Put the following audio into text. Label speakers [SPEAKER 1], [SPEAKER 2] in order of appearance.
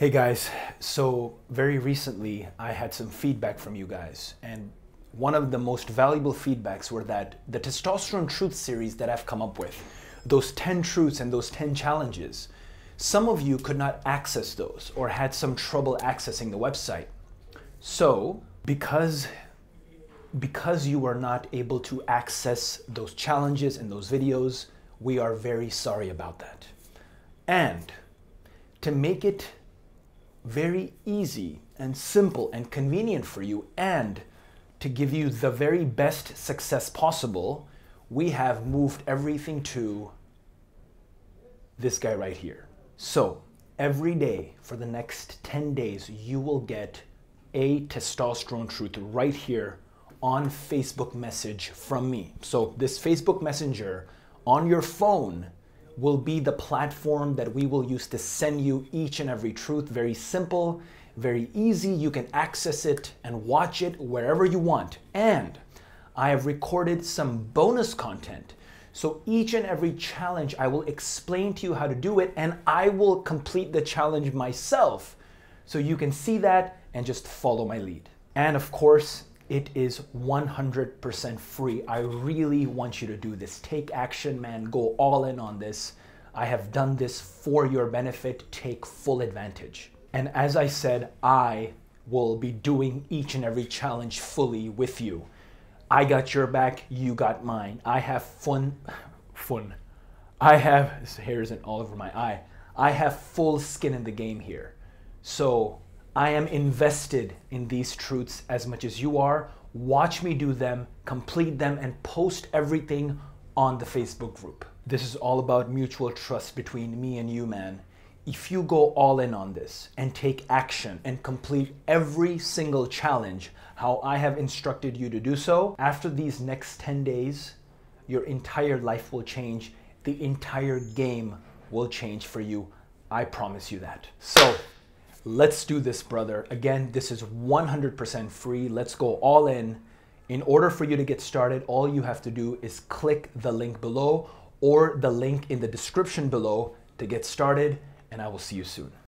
[SPEAKER 1] Hey guys, so very recently I had some feedback from you guys, and one of the most valuable feedbacks were that the Testosterone Truth series that I've come up with, those 10 truths and those 10 challenges, some of you could not access those or had some trouble accessing the website. So, because because you are not able to access those challenges and those videos, we are very sorry about that. And to make it very easy and simple and convenient for you and to give you the very best success possible, we have moved everything to this guy right here. So every day for the next 10 days, you will get a testosterone truth right here on Facebook message from me. So this Facebook Messenger on your phone will be the platform that we will use to send you each and every truth. Very simple, very easy. You can access it and watch it wherever you want. And I have recorded some bonus content. So each and every challenge, I will explain to you how to do it and I will complete the challenge myself. So you can see that and just follow my lead. And of course, it is 100% free. I really want you to do this. Take action, man. Go all in on this. I have done this for your benefit. Take full advantage. And as I said, I will be doing each and every challenge fully with you. I got your back, you got mine. I have fun, fun. I have, hairs and all over my eye. I have full skin in the game here. So I am invested in these truths as much as you are. Watch me do them, complete them, and post everything on the Facebook group. This is all about mutual trust between me and you, man. If you go all in on this and take action and complete every single challenge how I have instructed you to do so, after these next 10 days, your entire life will change. The entire game will change for you. I promise you that. So, Let's do this, brother. Again, this is 100% free. Let's go all in. In order for you to get started, all you have to do is click the link below or the link in the description below to get started, and I will see you soon.